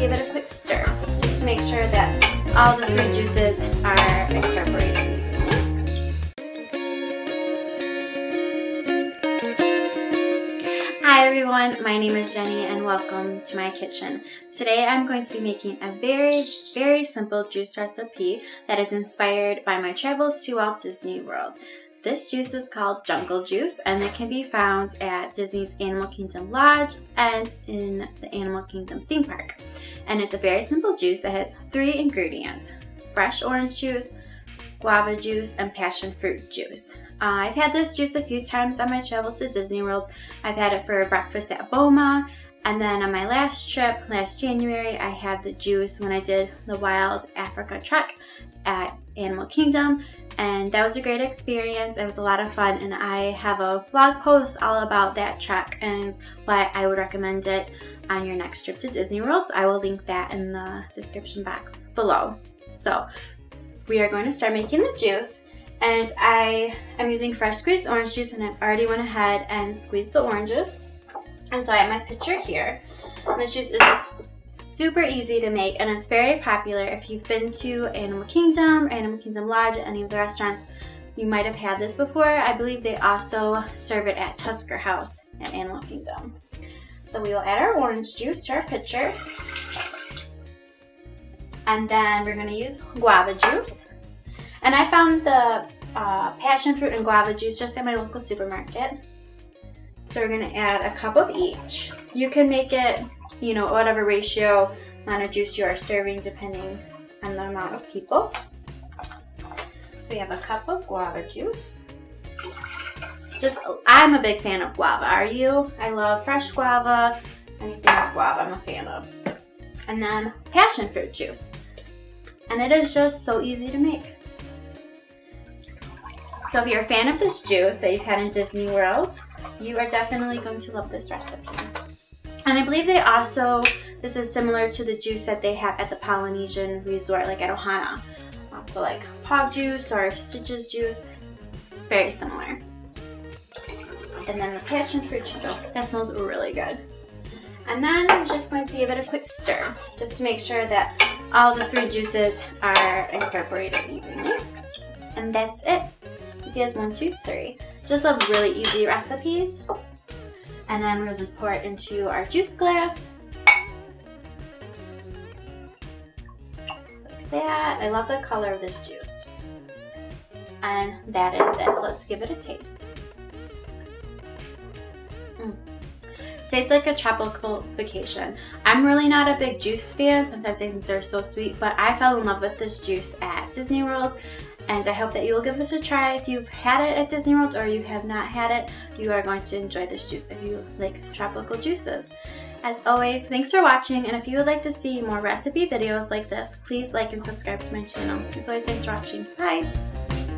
give it a quick stir just to make sure that all the fruit juices are incorporated. Hi everyone, my name is Jeni and welcome to my kitchen. Today I'm going to be making a very, very simple juice recipe that is inspired by my travels to Walt Disney World. This juice is called Jungle Juice and it can be found at Disney's Animal Kingdom Lodge and in the Animal Kingdom theme park. And it's a very simple juice. that has three ingredients, fresh orange juice, guava juice, and passion fruit juice. Uh, I've had this juice a few times on my travels to Disney World. I've had it for breakfast at Boma, and then on my last trip, last January, I had the juice when I did the Wild Africa trek at Animal Kingdom and that was a great experience. It was a lot of fun and I have a blog post all about that trek and why I would recommend it on your next trip to Disney World. So I will link that in the description box below. So we are going to start making the juice and I am using fresh squeezed orange juice and I've already went ahead and squeezed the oranges. And so I have my pitcher here. And this juice is super easy to make and it's very popular. If you've been to Animal Kingdom, or Animal Kingdom Lodge, any of the restaurants, you might have had this before. I believe they also serve it at Tusker House at Animal Kingdom. So we will add our orange juice to our pitcher. And then we're gonna use guava juice. And I found the uh, passion fruit and guava juice just at my local supermarket. So we're gonna add a cup of each. You can make it you know, whatever ratio amount of juice you are serving depending on the amount of people. So we have a cup of guava juice. Just, I'm a big fan of guava, are you? I love fresh guava, anything with guava I'm a fan of. And then passion fruit juice. And it is just so easy to make. So if you're a fan of this juice that you've had in Disney World, you are definitely going to love this recipe. And I believe they also, this is similar to the juice that they have at the Polynesian resort, like at Ohana. Um, so like Pog juice or Stitches juice, it's very similar. And then the passion fruit juice, so that smells really good. And then I'm just going to give it a quick stir, just to make sure that all the three juices are incorporated evenly. And that's it. Easy as one, two, three. Just love really easy recipes. And then we'll just pour it into our juice glass. Like that. I love the color of this juice. And that is it. So let's give it a taste. Tastes like a tropical vacation. I'm really not a big juice fan. Sometimes I think they're so sweet, but I fell in love with this juice at Disney World and I hope that you will give this a try. If you've had it at Disney World or you have not had it, you are going to enjoy this juice if you like tropical juices. As always, thanks for watching, and if you would like to see more recipe videos like this, please like and subscribe to my channel. As always, thanks for watching. Bye!